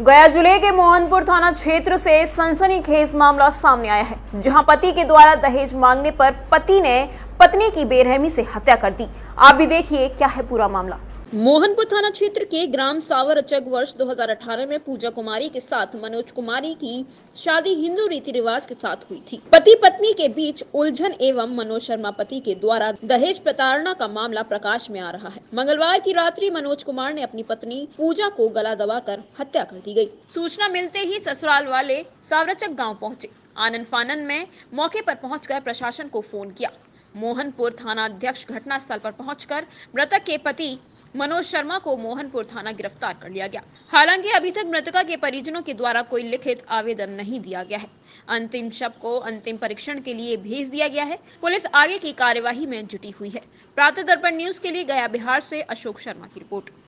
गया ज़िले के मोहनपुर थाना क्षेत्र से सनसनीखेज मामला सामने आया है, जहाँ पति के द्वारा दहेज मांगने पर पति ने पत्नी की बेरहमी से हत्या कर दी। आप भी देखिए क्या है पूरा मामला। मोहनपुर थाना क्षेत्र के ग्राम सावर अचक वर्ष 2018 में पूजा कुमारी के साथ मनोज कुमारी की शादी हिंदू रीति रिवाज के साथ हुई थी। पति पत्नी के बीच उलझन एवं मनोज शर्मा पति के द्वारा दहेज प्रताड़ना का मामला प्रकाश में आ रहा है। मंगलवार की रात्रि मनोज कुमार ने अपनी पत्नी पूजा को गला दबाकर हत्या कर दी गई सूचना मिलते ही ससुराल वाले सावरचक गाँव पहुँचे। आनंद फानन में मौके पर पहुंचकर प्रशासन को फ़ोन किया। मोहनपुर थाना अध्यक्ष घटनास्थल पर पहुंचकर मृतक के पति मनोज शर्मा को मोहनपुर थाना गिरफ़्तार कर लिया गया। हालाँकि अभी तक मृतका के परिजनों के द्वारा कोई लिखित आवेदन नहीं दिया गया है। अंतिम शव को अंतिम परीक्षण के लिए भेज दिया गया है। पुलिस आगे की कार्यवाही में जुटी हुई है। प्रातः दर्पण न्यूज़ के लिए गया बिहार से अशोक शर्मा की रिपोर्ट।